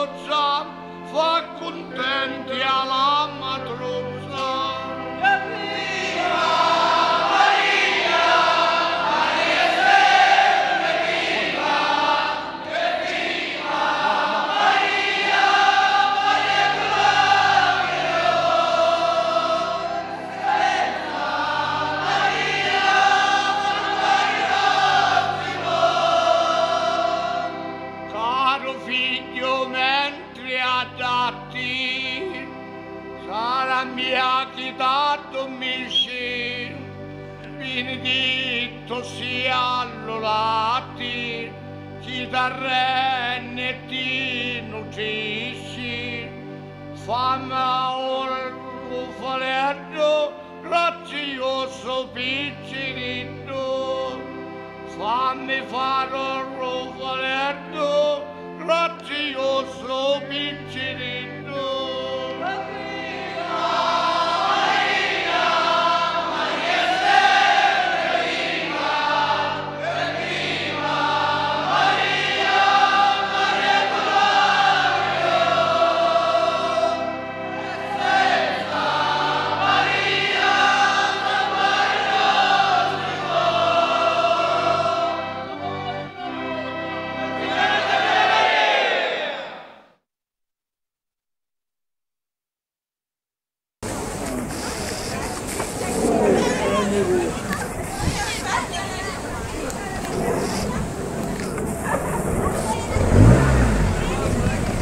faccia fa contenti alla chità dormisci, benedetto sia all'olati, chi t'arrenne e ti nutrisci, fammi ora faletto, grazioso picciritto, fammi fare un rovaletto grazioso piccini Brasil.